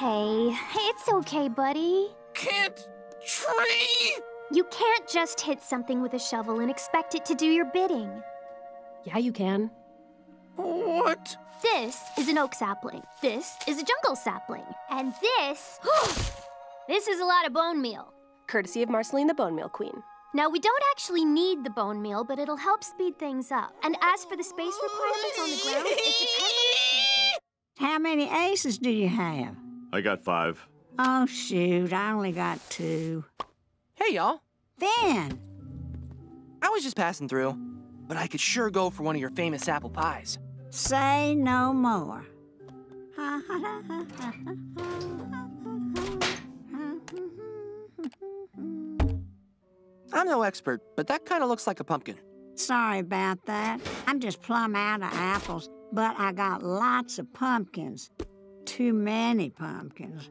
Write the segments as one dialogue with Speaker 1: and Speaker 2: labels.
Speaker 1: Hey, it's okay, buddy.
Speaker 2: Can't tree!
Speaker 1: You can't just hit something with a shovel and expect it to do your bidding.
Speaker 3: Yeah, you can.
Speaker 2: What?
Speaker 1: This is an oak sapling. This is a jungle sapling. And this. this is a lot of bone meal.
Speaker 3: Courtesy of Marceline the Bone Meal Queen.
Speaker 1: Now, we don't actually need the bone meal, but it'll help speed things up. And as for the space requirements on the ground, it depends on the.
Speaker 4: How many aces do you have?
Speaker 5: I got five.
Speaker 4: Oh, shoot, I only got two.
Speaker 2: Hey, y'all.
Speaker 4: Finn!
Speaker 2: I was just passing through, but I could sure go for one of your famous apple pies.
Speaker 4: Say no more.
Speaker 2: I'm no expert, but that kind of looks like a pumpkin.
Speaker 4: Sorry about that. I'm just plumb out of apples, but I got lots of pumpkins. Too many pumpkins.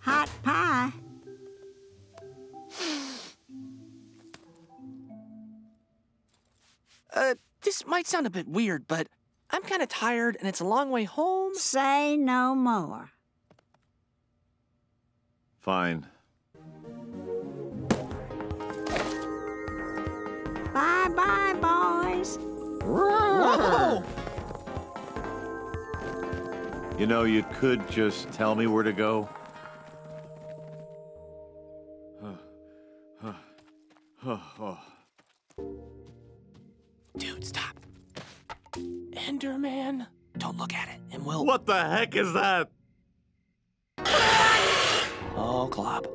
Speaker 4: Hot pie.
Speaker 2: Uh, this might sound a bit weird, but I'm kind of tired and it's a long way home.
Speaker 4: Say no more.
Speaker 5: Fine.
Speaker 4: Bye bye, boys.
Speaker 2: Whoa!
Speaker 5: You know, you could just tell me where to go.
Speaker 2: Dude, stop. Enderman. Don't look at it, and we'll.
Speaker 5: What the heck is that?
Speaker 2: Oh, Clop.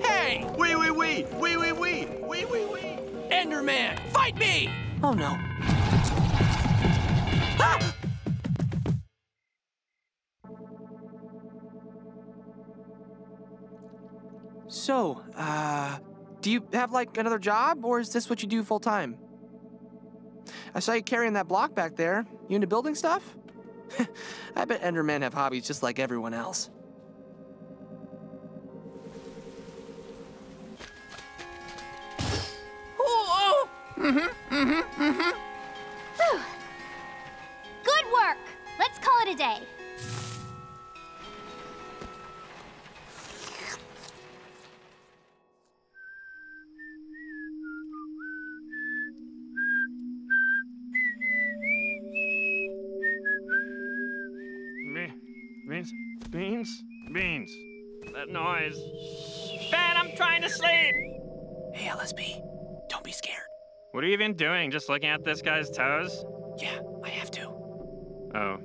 Speaker 2: Hey!
Speaker 5: Wee wee wee! Wee wee wee! Wee wee wee!
Speaker 2: Enderman, fight me! Oh no. So, uh, do you have like another job, or is this what you do full time? I saw you carrying that block back there. You into building stuff? I bet Endermen have hobbies just like everyone else. Oh,
Speaker 1: Good work! Let's call it a day.
Speaker 6: Me- Beans? Beans? Beans. That noise. Ben, I'm trying to sleep!
Speaker 2: Hey, LSP, don't be scared.
Speaker 6: What are you even doing? Just looking at this guy's toes?
Speaker 2: Yeah, I have to.
Speaker 6: Oh.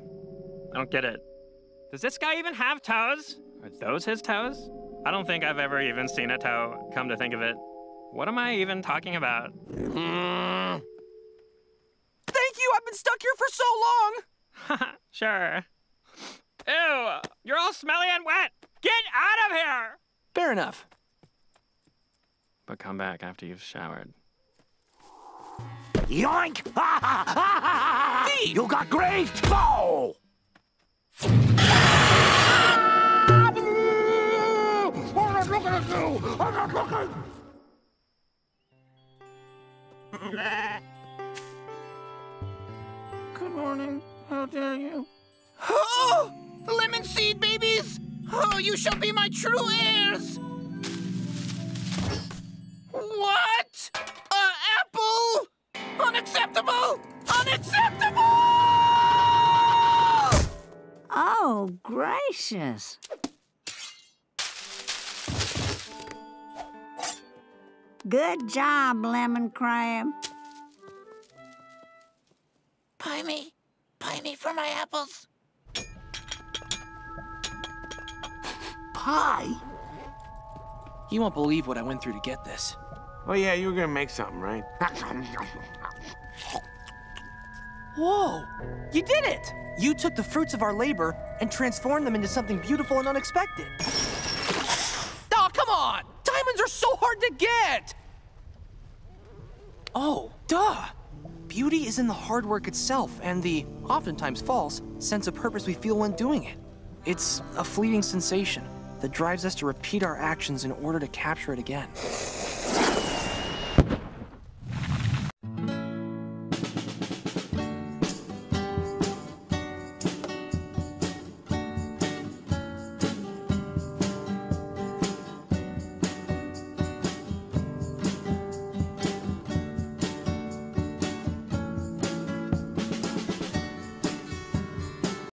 Speaker 6: I don't get it. Does this guy even have toes? Are those his toes? I don't think I've ever even seen a toe, come to think of it. What am I even talking about?
Speaker 2: Thank you, I've been stuck here for so long!
Speaker 6: sure. Ew! You're all smelly and wet! Get out of here!
Speaker 2: Fair enough.
Speaker 6: But come back after you've showered.
Speaker 7: Yoink! you got grazed! Foul!
Speaker 2: Good morning. How dare you? Oh! Lemon seed babies! Oh, you shall be my true heirs! Unacceptable! Unacceptable!
Speaker 4: Oh, gracious. Good job, Lemongrab.
Speaker 2: Pie me. Pie me for my apples.
Speaker 7: Pie?
Speaker 2: You won't believe what I went through to get this.
Speaker 8: Oh yeah, you were gonna make something, right?
Speaker 2: Whoa! You did it! You took the fruits of our labor and transformed them into something beautiful and unexpected. Oh, come on! Diamonds are so hard to get! Oh, duh! Beauty is in the hard work itself and the, oftentimes false, sense of purpose we feel when doing it. It's a fleeting sensation that drives us to repeat our actions in order to capture it again.